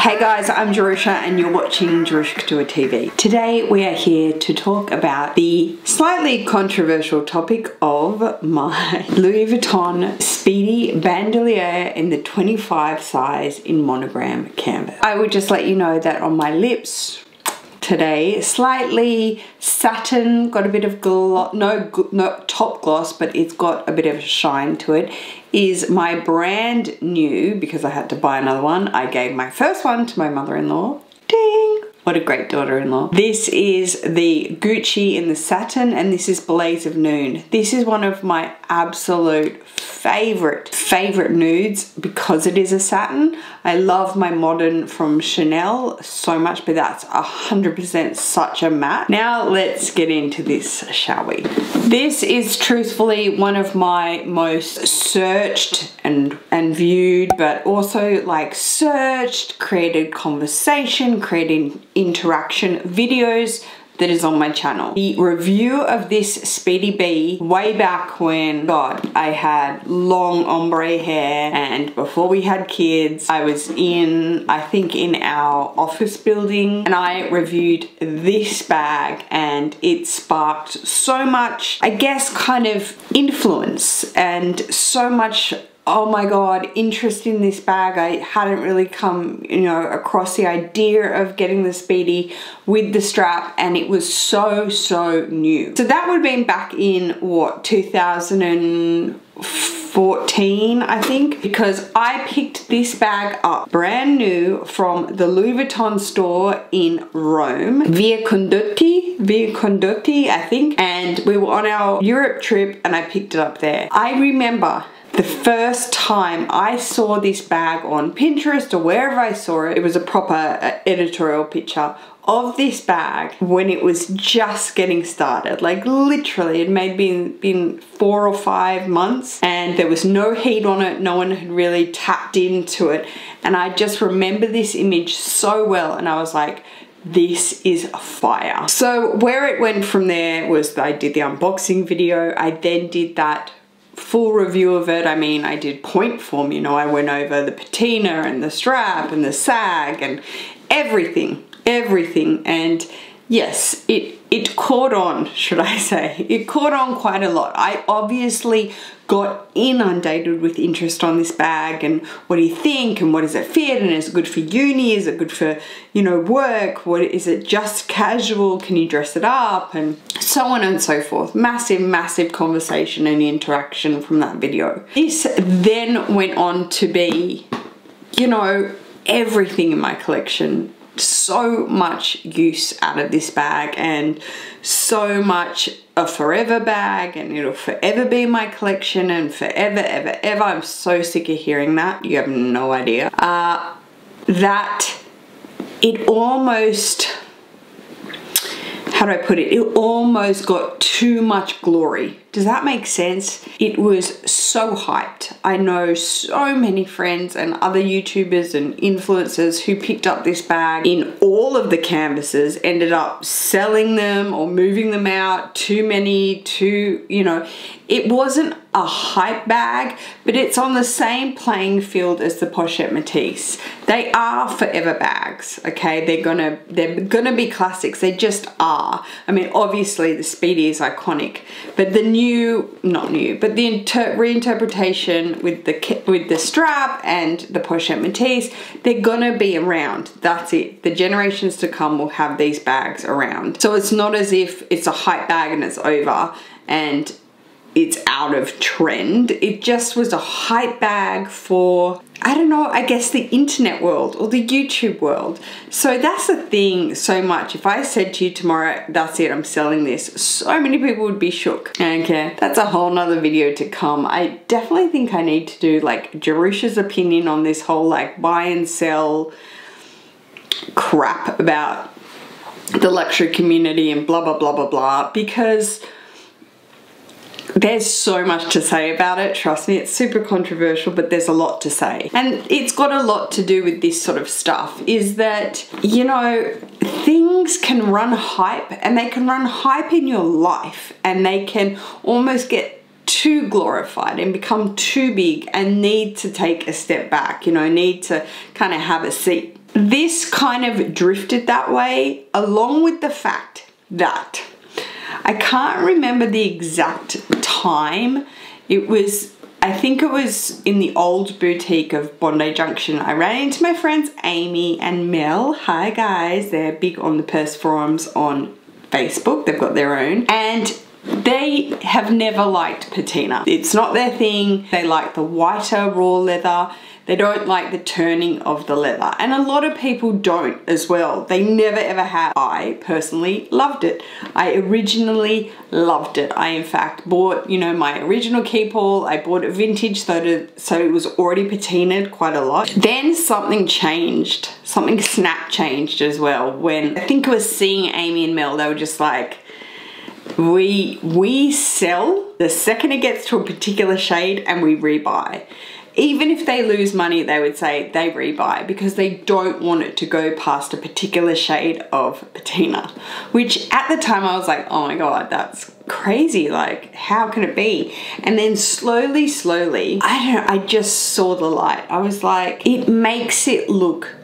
Hey guys, I'm Jerusha and you're watching Jerusha Couture TV. Today we are here to talk about the slightly controversial topic of my Louis Vuitton Speedy Bandolier in the 25 size in monogram canvas. I would just let you know that on my lips today. Slightly satin, got a bit of gloss, no, no top gloss, but it's got a bit of shine to it. Is my brand new, because I had to buy another one. I gave my first one to my mother-in-law. Ding! What a great daughter-in-law. This is the Gucci in the satin and this is Blaze of Noon. This is one of my absolute favorite, favorite nudes because it is a satin. I love my modern from Chanel so much, but that's 100% such a matte. Now let's get into this, shall we? This is truthfully one of my most searched and, and viewed, but also like searched, created conversation, created interaction videos that is on my channel. The review of this Speedy B way back when, God, I had long ombre hair and before we had kids, I was in, I think in our office building and I reviewed this bag and it sparked so much, I guess, kind of influence and so much oh my god, interest in this bag. I hadn't really come, you know, across the idea of getting the Speedy with the strap and it was so, so new. So that would have been back in, what, 2014, I think, because I picked this bag up brand new from the Louis Vuitton store in Rome, Via Condotti, Via Condotti, I think, and we were on our Europe trip and I picked it up there. I remember the first time I saw this bag on Pinterest or wherever I saw it, it was a proper uh, editorial picture of this bag when it was just getting started. Like literally, it may have been, been four or five months and there was no heat on it. No one had really tapped into it. And I just remember this image so well and I was like, this is a fire. So where it went from there was I did the unboxing video. I then did that full review of it. I mean, I did point form, you know, I went over the patina and the strap and the sag and everything, everything. And yes, it, it caught on, should I say. It caught on quite a lot. I obviously got inundated with interest on this bag and what do you think and what does it fit and is it good for uni? Is it good for you know work? What is it just casual? Can you dress it up? And so on and so forth. Massive massive conversation and interaction from that video. This then went on to be you know everything in my collection. So much use out of this bag and so much a forever bag and it'll forever be my collection and forever ever ever. I'm so sick of hearing that. You have no idea. Uh, that it almost how do I put it? It almost got too much glory. Does that make sense? It was so hyped. I know so many friends and other YouTubers and influencers who picked up this bag in all of the canvases, ended up selling them or moving them out. Too many, too, you know, it wasn't a hype bag, but it's on the same playing field as the Pochette Métis. They are forever bags, okay? They're gonna they're gonna be classics. They just are. I mean, obviously the Speedy is iconic, but the new, not new, but the reinterpretation with the with the strap and the Pochette Métis, they're gonna be around. That's it. The generations to come will have these bags around. So it's not as if it's a hype bag and it's over and it's out of trend. It just was a hype bag for, I don't know, I guess the internet world or the YouTube world. So that's the thing so much. If I said to you tomorrow, that's it, I'm selling this, so many people would be shook. Okay, that's a whole nother video to come. I definitely think I need to do like Jerusha's opinion on this whole like buy and sell crap about the luxury community and blah, blah, blah, blah, blah, because there's so much to say about it, trust me, it's super controversial, but there's a lot to say. And it's got a lot to do with this sort of stuff, is that, you know, things can run hype and they can run hype in your life and they can almost get too glorified and become too big and need to take a step back, you know, need to kind of have a seat This kind of drifted that way along with the fact that I can't remember the exact time. It was I think it was in the old boutique of Bondi Junction. I ran into my friends Amy and Mel. Hi guys, they're big on the purse forums on Facebook. They've got their own. And they have never liked patina. It's not their thing. They like the whiter raw leather. They don't like the turning of the leather. And a lot of people don't as well. They never ever have. I personally loved it. I originally loved it. I in fact bought, you know, my original Keepall. I bought it vintage so, to, so it was already patinaed quite a lot. Then something changed. Something snap changed as well. When I think I was seeing Amy and Mel, they were just like, we we sell the second it gets to a particular shade and we rebuy. Even if they lose money they would say they rebuy because they don't want it to go past a particular shade of patina which at the time I was like oh my god that's crazy. Like how can it be? And then slowly slowly I don't know I just saw the light. I was like it makes it look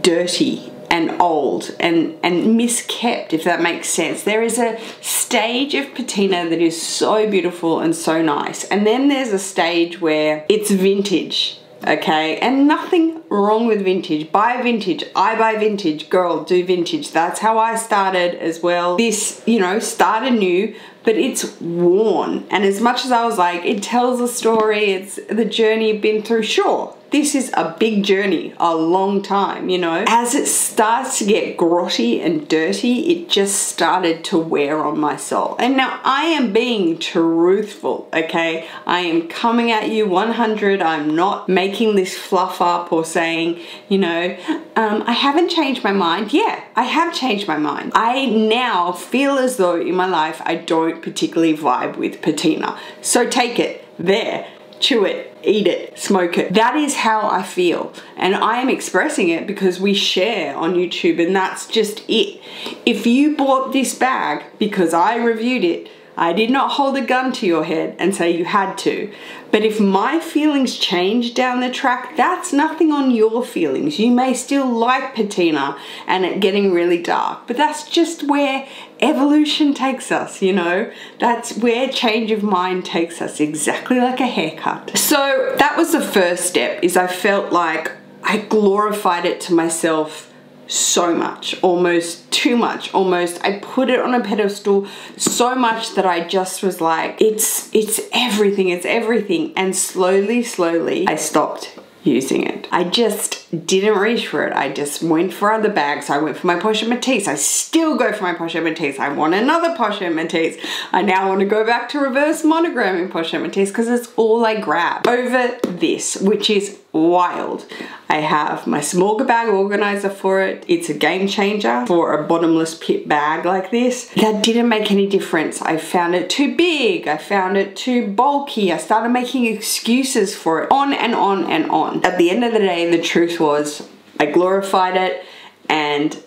dirty and old and and miskept if that makes sense. There is a stage of patina that is so beautiful and so nice. And then there's a stage where it's vintage okay? And nothing wrong with vintage. Buy vintage. I buy vintage. Girl do vintage. That's how i started as well. This you know started new but it's worn. And as much as i was like it tells a story. It's the journey been through. Sure this is a big journey, a long time, you know. As it starts to get grotty and dirty, it just started to wear on my soul. And now I am being truthful, okay? I am coming at you 100. I'm not making this fluff up or saying, you know, um, I haven't changed my mind. Yeah, I have changed my mind. I now feel as though in my life I don't particularly vibe with patina. So take it there chew it, eat it, smoke it. That is how I feel. And I am expressing it because we share on YouTube and that's just it. If you bought this bag because I reviewed it, I did not hold a gun to your head and say you had to. But if my feelings change down the track, that's nothing on your feelings. You may still like patina and it getting really dark, but that's just where evolution takes us, you know? That's where change of mind takes us, exactly like a haircut. So that was the first step, is I felt like I glorified it to myself so much, almost too much, almost. I put it on a pedestal so much that I just was like, it's, it's everything, it's everything. And slowly, slowly, I stopped using it. I just didn't reach for it. I just went for other bags. I went for my Poche Métis. I still go for my Poche Métis. I want another Poche Métis. I now want to go back to reverse monogramming Poche Métis because it's all I grab. Over this, which is wild. I have my Samorga bag organizer for it. It's a game changer for a bottomless pit bag like this. That didn't make any difference. I found it too big. I found it too bulky. I started making excuses for it on and on and on. At the end of the day, the truth was I glorified it and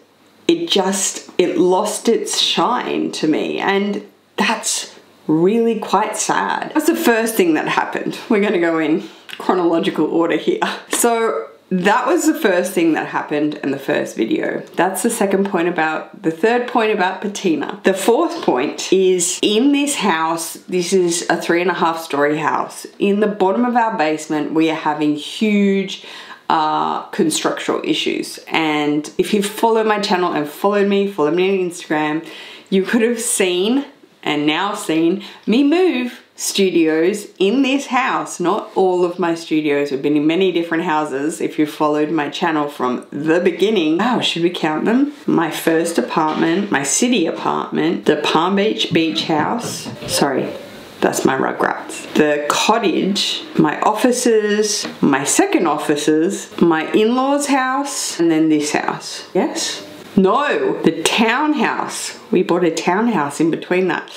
it just, it lost its shine to me. And that's really quite sad. That's the first thing that happened. We're gonna go in chronological order here. So that was the first thing that happened in the first video. That's the second point about, the third point about patina. The fourth point is in this house, this is a three and a half story house. In the bottom of our basement, we are having huge uh, constructional issues. And if you follow my channel and followed me, follow me on Instagram, you could have seen and now seen me move studios in this house. Not all of my studios. We've been in many different houses. If you followed my channel from the beginning. Wow, should we count them? My first apartment, my city apartment, the Palm Beach beach house. Sorry, that's my Rugrats. The cottage, my offices, my second offices, my in-laws house, and then this house. Yes? No, the townhouse. We bought a townhouse in between that.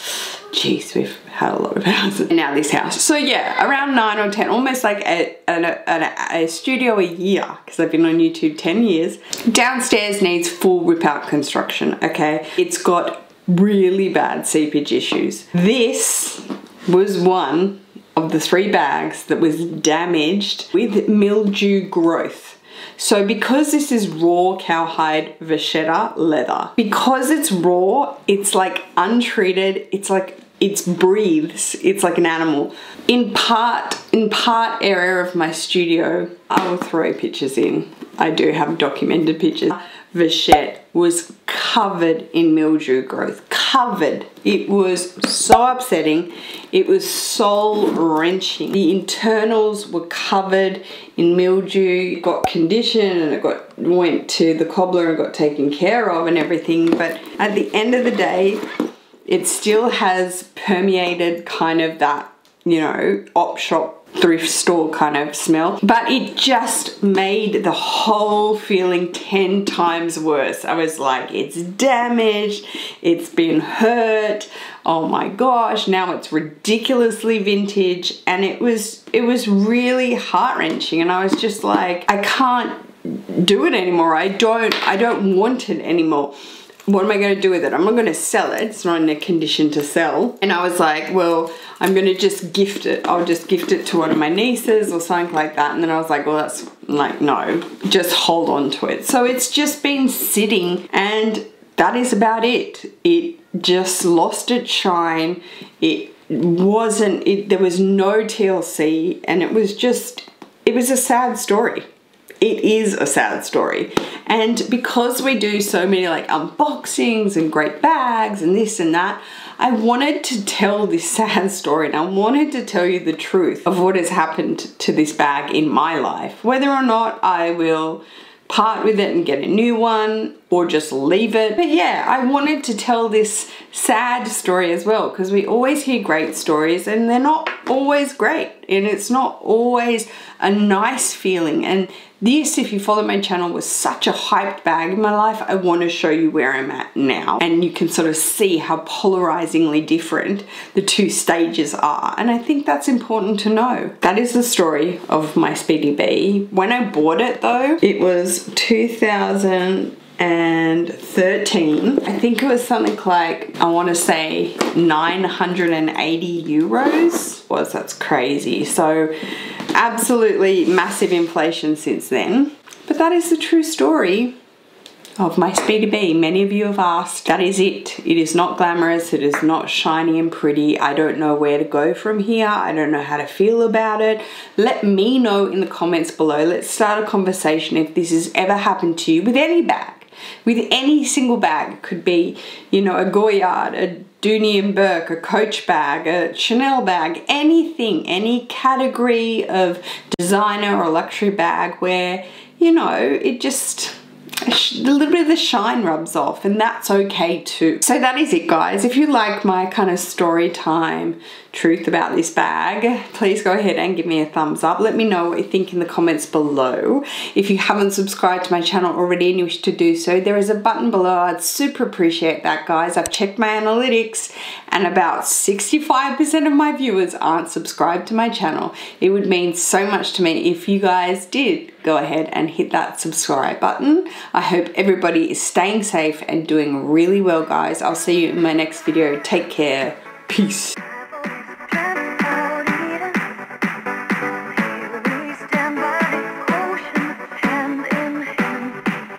Jeez, we've had a lot of houses. And now this house. So yeah, around nine or 10, almost like a, a, a, a studio a year, because I've been on YouTube 10 years. Downstairs needs full rip out construction, okay? It's got really bad seepage issues. This was one of the three bags that was damaged with mildew growth. So because this is raw cowhide vachetta leather, because it's raw, it's like untreated, it's like it breathes, it's like an animal. In part, in part area of my studio, I will throw pictures in. I do have documented pictures. Vachetta was covered in mildew growth, covered. It was so upsetting. It was soul wrenching. The internals were covered in mildew, it got conditioned and it got went to the cobbler and got taken care of and everything. But at the end of the day, it still has permeated kind of that, you know, op shop thrift store kind of smell but it just made the whole feeling 10 times worse. I was like it's damaged. It's been hurt. Oh my gosh. Now it's ridiculously vintage. And it was it was really heart-wrenching. And I was just like I can't do it anymore. I don't I don't want it anymore what am I going to do with it? I'm not going to sell it. It's not in a condition to sell. And I was like, well, I'm going to just gift it. I'll just gift it to one of my nieces or something like that. And then I was like, well, that's like, no, just hold on to it. So it's just been sitting and that is about it. It just lost its shine. It wasn't, it, there was no TLC and it was just, it was a sad story it is a sad story. And because we do so many like unboxings and great bags and this and that, I wanted to tell this sad story and I wanted to tell you the truth of what has happened to this bag in my life. Whether or not I will part with it and get a new one or just leave it. But yeah, I wanted to tell this sad story as well because we always hear great stories and they're not always great and it's not always a nice feeling. And this, if you follow my channel, was such a hyped bag in my life. I want to show you where I'm at now. And you can sort of see how polarizingly different the two stages are. And I think that's important to know. That is the story of my Speedy B. When I bought it though, it was 2000 and 13. I think it was something like, I want to say 980 euros. Was that's crazy. So absolutely massive inflation since then. But that is the true story of my Speedy B. Many of you have asked. That is it. It is not glamorous. It is not shiny and pretty. I don't know where to go from here. I don't know how to feel about it. Let me know in the comments below. Let's start a conversation if this has ever happened to you with any bag. With any single bag. It could be, you know, a Goyard, a Dooney and Bourke, a Coach bag, a Chanel bag, anything, any category of designer or luxury bag where, you know, it just a little bit of the shine rubs off and that's okay too. So that is it guys. If you like my kind of story time truth about this bag, please go ahead and give me a thumbs up. Let me know what you think in the comments below. If you haven't subscribed to my channel already and you wish to do so, there is a button below. I'd super appreciate that guys. I've checked my analytics and about 65% of my viewers aren't subscribed to my channel. It would mean so much to me if you guys did go ahead and hit that subscribe button. I hope everybody is staying safe and doing really well guys. I'll see you in my next video. Take care. Peace.